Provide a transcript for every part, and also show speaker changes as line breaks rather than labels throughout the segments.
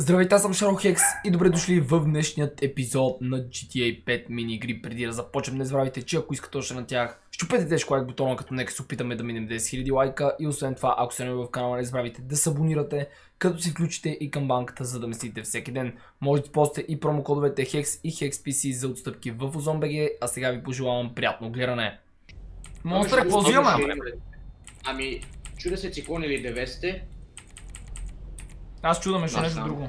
Здравейте, аз съм Шаро Хекс и добре дошли в днешният епизод на GTA 5 мини игри. Преди да започнем, не забравяйте, че ако искате още на тях, щупете тежко лайк бутона, като нека се опитаме да минем 10 000 лайка. И освен това, ако сте нови в канала, не забравяйте да се абонирате, като си включите и към банката, за да мислите всеки ден. Може да използвате и промокодовете HEX и HEXPC за отстъпки в OzonBG, а сега ви пожелавам приятно гледане. Монстър, какво взимаме?
Ами, чуда се циклон или 900.
Аз чудам
Аз
нещо друго.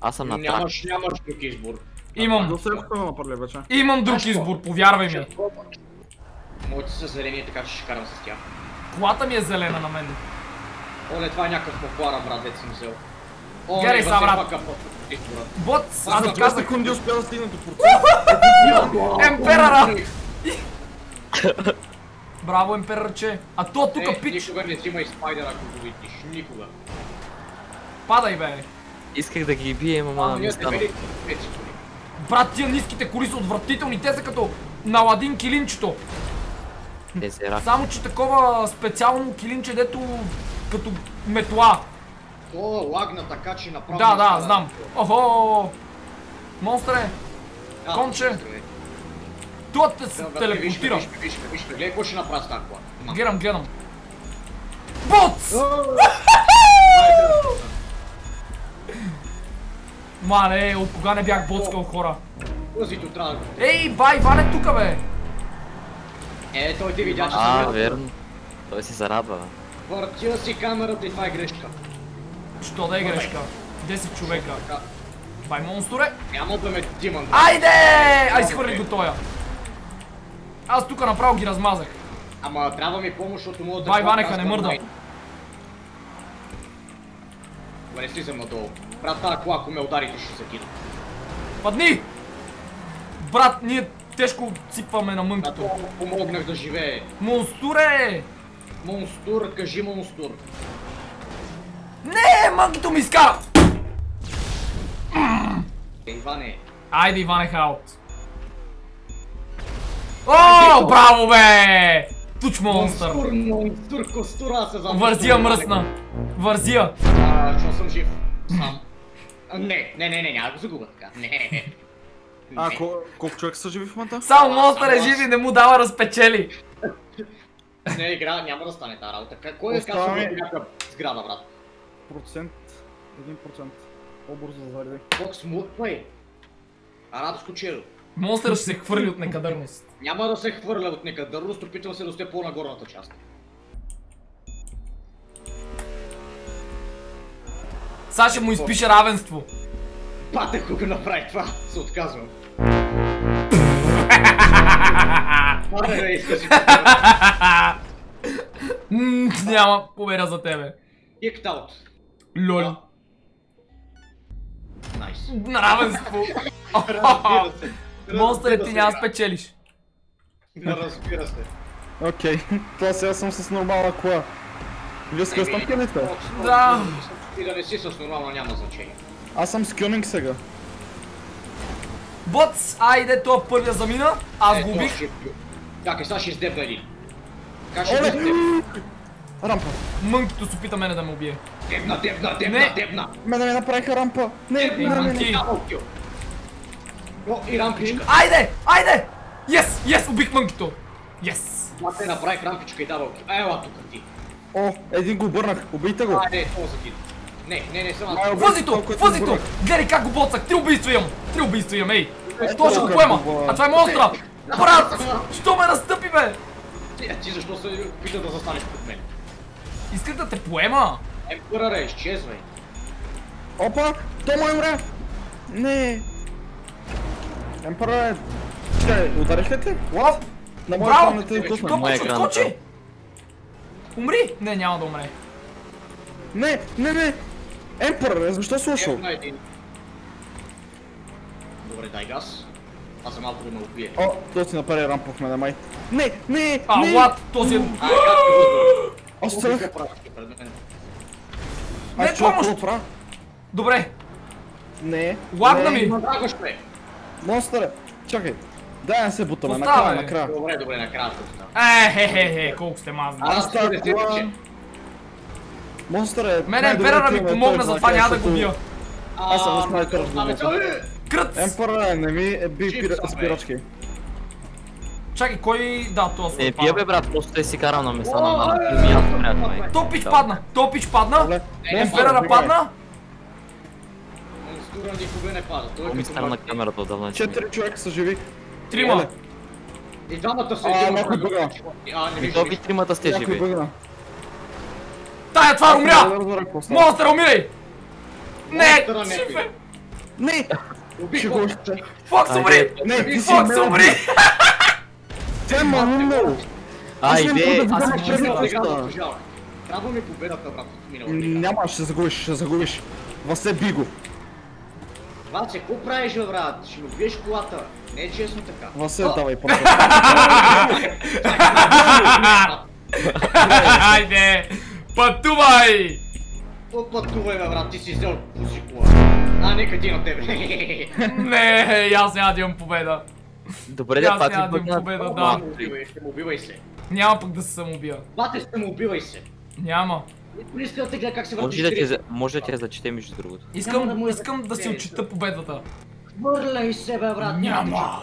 Аз съм на трак.
Нямаш, нямаш друг избор.
Имам,
До сега какво направи вече?
имам друг избор, повярвай ми.
Моите са зелени, така че ще карам с тях.
Колата ми е зелена на мен.
Оле, това е някакъв поплара, брат, дет съм взел. Не,
сега, брат. Бот, аз
За
казах,
секунди успя да стигне до процент.
Емперара! Браво, емперарче. А то тук
Е,
пич.
никога не взимай спайдер, ако го видиш. Никога.
Падай, бе.
Исках да ги бием, ама не стана.
Брат, тия ниските коли са отвратителни. Те са като наладин килинчето.
Рак.
Само, че такова специално килинче, дето като метла.
То лагна така, че направо...
Да, да, знам. Охо! Монстре, Конче. това те се телепортира.
виж, виж, виж, гледай какво ще направя с тази кола.
Гледам, гледам. Боц! Мале, от кога не бях боцкал хора?
Лъзито трябва да го...
Ей, бай, Ване тука, бе!
Е, той те видя, че
А, верно. Той се зарадва.
Въртя си камерата и това е грешка.
Що да е грешка? 10 човека. Бай, монстре!
Няма да ме диман.
Айде! Ай, схвърли го тоя. Аз тука направо ги размазах.
Ама трябва ми помощ, защото мога да...
Бай, Ванеха, не мърда.
Добре, слизам надолу. Брат, тази кола, ако ме ударите, ще се кина.
Падни! Брат, ние тежко сипваме на мънкото.
му помогнах да живее.
Монстуре!
Монстур, кажи монстур.
Не, мънкито ми изкара!
Е, Иване,
Айде, Иване хаут. О, браво, бе! Туч монстър.
монстур, монстур, костур, аз се знам.
Вързия мръсна. Вързия.
А, че съм жив. Сам. А, Не, не, не, не, няма да го загубя така. Не.
А,
Не.
ко- колко човека са живи в момента?
Само монстър е жив и не му дава разпечели.
Не, игра, няма да стане тази работа. Кой е казал
ми-
някаква сграда, брат?
Процент. 1%. По-бързо да зареди.
Колко смутвай. А радост Чедо.
Монстър ще се хвърли от некадърност.
Няма да се хвърля от некадърност, опитвам се да сте по-нагорната част.
Сега ще му изпише равенство.
Пат, ако го направи това, се отказвам. Пате, бе, иска си
М, Няма победа за тебе.
Kicked out.
Лол.
Найс.
На равенство.
Разбира се.
Монстър, ти няма спечелиш.
Разбира се.
Окей. Това сега съм с нормална кола. Вие с къстъмки ли сте?
Да.
Ти да не си с нормално няма значение.
Аз съм с кюнинг сега.
Боц, айде, то първия замина. Аз
Е,
го убих.
ще- Чакай, сега ще издебна един. Ще издебна?
Рампа.
Мънкито се опита мене да ме убие.
Дебна, дебна, дебна,
Не.
дебна.
Мене ми направиха рампа. Не, не,
Дебна,
не, не.
кил. О, и рампичка.
Айде, айде! Yes, yes, убих мънкито. Yes.
Аз те направих рампичка и кил. Ела тук ти.
О, един го обърнах. Убийте го.
Айде, това за ти. Не, не, не, съм аз.
Май,
Фъзито,
е
фъзито! Гледай как го боцах, три убийства имам! Три убийства имам, ей! То ще го
как
поема! А това е монстра! Брат! Що ме разтъпи, бе?
Ти, ти защо се пита да застанеш пред мен?
Исках да те поема!
Емпъръра, изчезвай.
Опа! То му умря! Не! Емпера е... Чай, ударих ли те?
Лап!
На моя
Браво!
екран не те
Той
пусна.
То
Моя
пък ще
екран
отскочи! Умри! Не, няма да умре.
Не, не, не! Емперър, защо се ушъл?
Дебна един. Добре, дай газ. Аз съм малко да ме убие.
О, то си направи рампа в мене, май. Не, не,
А,
не!
Влад, този е...
Въздух?
Аз целях.
Не, помощ! Добре,
Не.
Лагна ми.
Монстър, чакай. Да се бутаме, накрая, накрая.
Добре, добре, накрая.
Е, хе, хе, хе, колко сте мазни.
Аз
Аз тази кола... Монстър е...
Мене Емперера ми помогна,
той
затова няма да го бия.
Аз съм снайпер в момента.
е!
Кръц!
Емпъра, не ми е би спирачки.
Чакай, кой... Да, това
Не,
се
пия бе брат, просто те си карам на места на на ми аз умрях май.
То пич падна! То пич падна!
Не,
не,
падна!
Стуран никога не пада. Той е
Ми
като
стана на камерата отдавна.
Четири човека са живи.
Трима!
И двамата са
А,
един
някой
от
бъга.
А, не
Ми
виждам.
то ви тримата сте
Някой
живи.
бъгна.
Тая твар умря! Монстър, умирай! Не!
Монстъра не! Убих
Ще
го.
го ще.
Фокс умри!
Не, ти си
Фокс умри!
Те ма умрел.
Айде!
Аз съм
заслужава. Трябва ми победата, брат, от.
Няма, ще загубиш, ще загубиш. Васе би го.
Ваце, какво правиш, бе, брат? Ще ми убиеш колата. Не е честно така.
Васе, давай първо.
Хайде! Пътувай!
Какво пътувай, бе, брат? Ти си взел пуси кола. А, нека ти на тебе.
Не, аз няма да имам победа.
Добре, да, пак
няма
ти
да имам
пъкна.
победа, да.
му убивай, ще му убивай се.
Няма пък да се самоубия.
Бате, ще му убивай се.
Няма.
Не иска да те гледа как се
Може
въртиш
да ти,
три.
за- може да ти я зачете между другото.
Няма да
Искам,
му
искам да си отчита победата.
Хвърляй се, бе, брат.
Няма.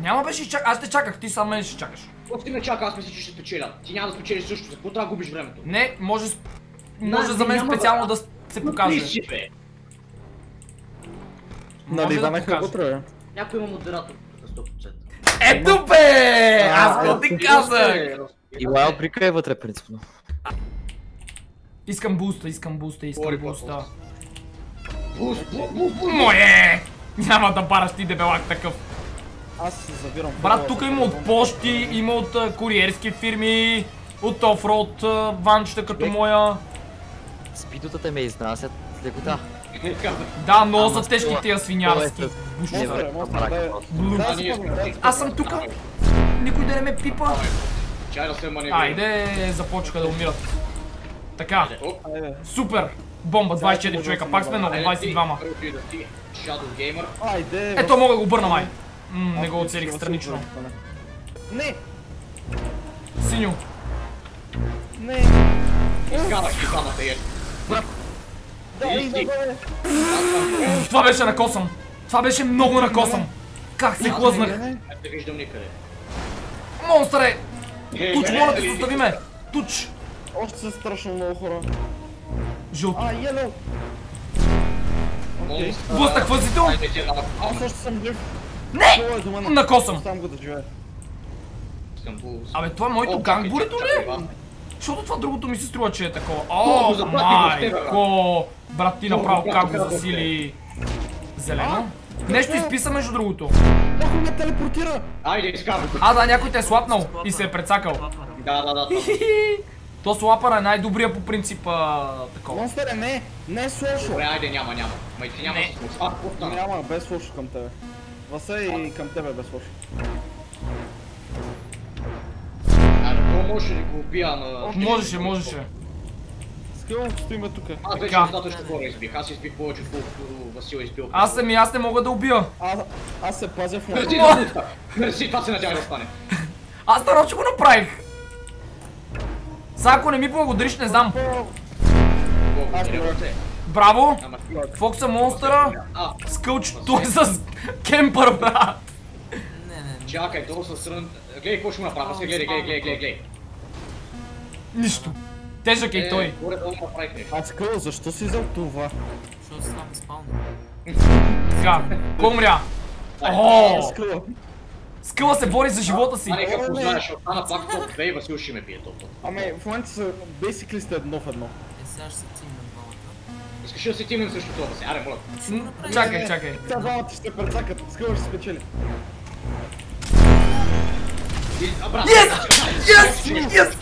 Няма беше чак... Аз те чаках, ти сам мен ще чакаш.
Какво ти ме чака? Аз мисля, че ще спечеля. Ти няма да спечелиш също. За какво трябва да губиш времето?
Не, може... Може
Не,
за мен специално да се покаже. Може
Нали,
покаже.
вътре.
Някой има модератор. тук, 100%.
Ето бе! Аз какво ти казах?
И Лайл Брика е вътре, принципно.
Искам буста, искам буста, искам буста.
бус.
Мое! Няма да бараш ти дебелак такъв.
Аз се завирам.
Брат, тук има от почти, има от куриерски фирми, от офроуд ванчета като моя.
Спидотата ме изнасят с лекота.
Да,
Ама
са тежки тия свинярски.
е
Аз съм тука. Никой да не ме пипа. Айде, започнаха да умират. Така, супер. Бомба, 24 човека, пак сме много,
Айде,
22.
ти, първо да ти. Shadow Gamer.
Айде.
Ето, мога да го обърна май. М, не го оцелих странично.
Не!
Синьо.
Не!
Изкарах ти двамата е.
Това беше накосан. Това беше много накосан. Как се хлъзнах.
Не,
виждам никъде.
Монстър е! Туч, моля те,
Е,
състави ме! Туч!
Още са страшно много хора.
Жълто.
А, ело! Окей.
Ти, ама,
Аз още съм жив.
Не!
Е.
Накосам!
Оставам го да живее.
Абе, това е моето
О,
гангбурито
чакай,
ли? Защото това другото ми се струва, че е такова.
О,
майко! Брат, ти направо как го засили. Зелено? Нещо изписа между другото.
Някой ме телепортира!
Айде, изкарвай.
А, да, някой те е слапнал и се е прецакал.
Да, да, да.
То слапъра е най-добрия по принцип а, такова.
Монстър е, не! Не е слошо!
Добре, айде, няма, няма. Май ти няма
Не.
А?
Няма, без лошо към тебе. Васе и към тебе без лошо.
Айде, какво може ли го убия на...
Можеше, можеше.
Скилъм, стоиме тук.
Аз вече достатъчно хора избих. Аз избих повече, отколкото Васил е избил.
Аз съм и аз не мога да убия.
Аз, аз се пазя в момента.
Мерси, това се надявай да стане.
Аз нарочно го направих. Сега ако не ми благодариш, не знам. Браво! Фокса монстъра.
А,
Скълч, той е с кемпър, брат.
чакай, долу с рън... Гледай какво ще му направя. Сега гледай, гледай, гледай, гледай, гледай.
Нищо. Тежък е и той.
Горе долу направих нещо.
Аз къл, защо си взел това?
Защото съм спална.
Сега, кой умря?
Дай.
Скъла.
Се бори за живота си.
А нека
О, не.
познаеш, ще остана пак топ 2 и Васил ще ме бие топ.
Ами, в момента са, basically сте едно в едно.
Е, сега ще се цимнем двамата.
Искаш ли да си тимнем също това, Аре, моля.
Чакай, чакай.
Тя двамата ще се прецакат, скъла ще спечели.
Yes! Yes! Yes!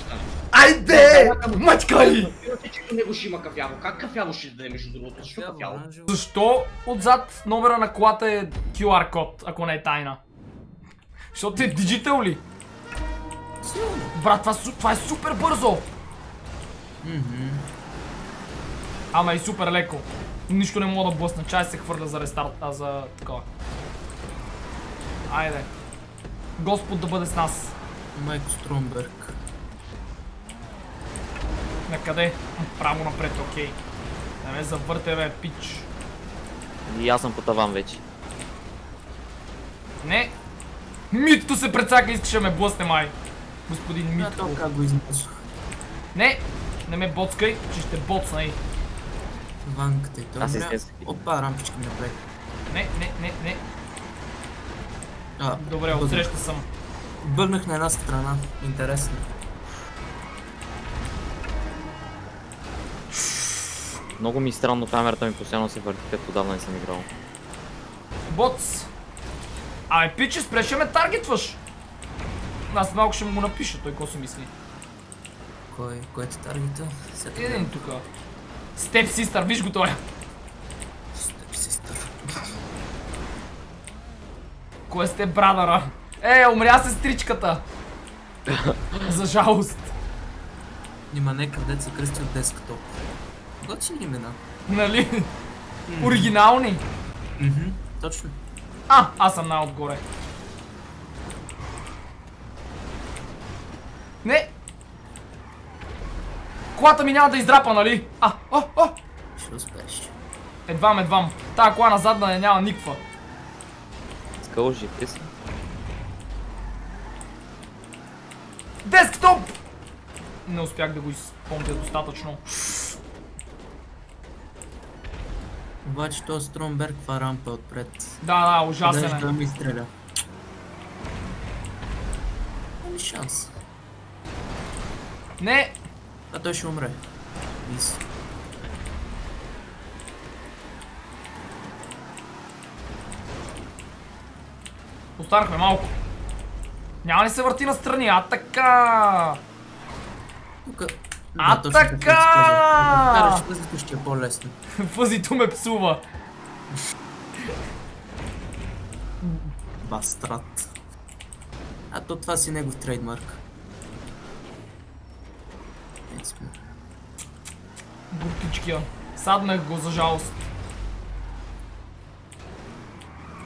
Айде! Мачкай!
Ти че него ще има кафяво. Как кафяво ще даде между другото? Защо
Кафяво.
Защо отзад номера на колата е QR код, ако не е тайна? Защото е диджитал ли? Брат, това, су- това е супер бързо! Ама и супер леко. Нищо не мога да блъсна, чай се хвърля за рестарт, а за такова. Айде. Господ да бъде с нас.
Майко Струмберг.
На къде? Право напред, окей. Не ме завърте, бе, пич.
И аз съм по таван вече.
Не. Митото се прецака, искаше да ме блъсне май. Господин Митко.
то как го изнесох.
Не, не ме боцкай, че ще боцна и.
Ванката умря.
естествено.
Опа, рампички ми направи.
Не, не, не, не.
А,
Добре,
бъгнах.
отсреща съм.
Бъгнах на една страна. Интересно.
Много ми е странно камерата ми постоянно се върти, като отдавна не съм играл.
Боц. Ай, пиче, спреш ме таргетваш. Аз малко ще му го напиша, той какво си мисли.
Кой, кой е таргета? Сега
Един тука. Степ систър, виж го той.
Степ систър.
Кой сте брадъра? Е, умря сестричката. За жалост.
Има дет се кръсти от десктоп. Готини имена.
Нали? Оригинални.
Мгм, точно.
А, аз съм най-отгоре. Не! Колата ми няма да издрапа, нали? А, а, а!
Ще успееш.
Едвам, едвам. Тая кола назад да не няма никаква.
Скъл, жив ти си?
Десктоп! Не успях да го изпомня достатъчно.
Обаче този Стромберг това рампа отпред.
Да, да, ужасен
да
е.
ми стреля. Ами шанс.
Не!
А той ще умре. Вис.
Останахме малко. Няма ли се върти настрани? А така!
Тука.
А,
точно така! караш ще е по-лесно.
Фъзито ме псува.
Бастрат. А то това си негов трейдмарк.
Буртичкия. Саднах го за жалост.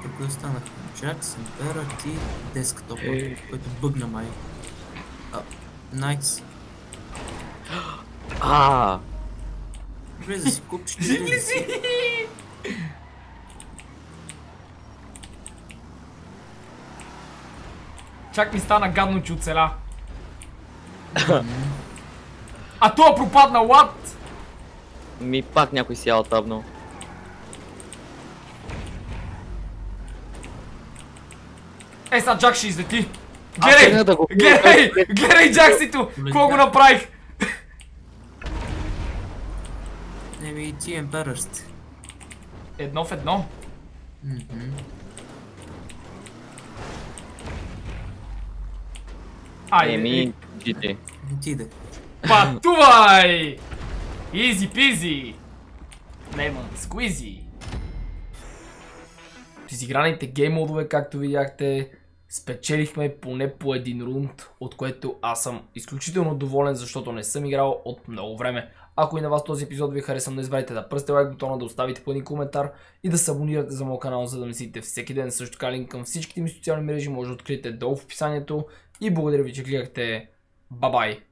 Тук останахме. Джакс, Импера, ти, десктопа,
Е.
който бъгна май. А, Найс.
А,
Влезе си, куп, ще
Жив ли
влезе.
си? Чак ми стана гадно, че оцеля. А това пропадна, what?
ми пак някой си ял табнал.
Е, сега Джак ще излети. Гледай! Гледай! Гледай Джаксито! Какво го направих?
Еми и ти Емперър сте.
Едно в едно.
Мгм.
Айде,
Еми, GG.
Отиде.
пътувай! Изи пизи! Лемон сквизи! В изиграните гейм модове, както видяхте, спечелихме поне по един рунд, от което аз съм изключително доволен, защото не съм играл от много време. Ако и на вас този епизод ви хареса, не забравяйте да пръсте лайк бутона, да оставите един коментар и да се абонирате за моят канал, за да мислите всеки ден. Също така линк към всичките ми социални мрежи може да откриете долу в описанието. И благодаря ви, че гледахте. Бабай!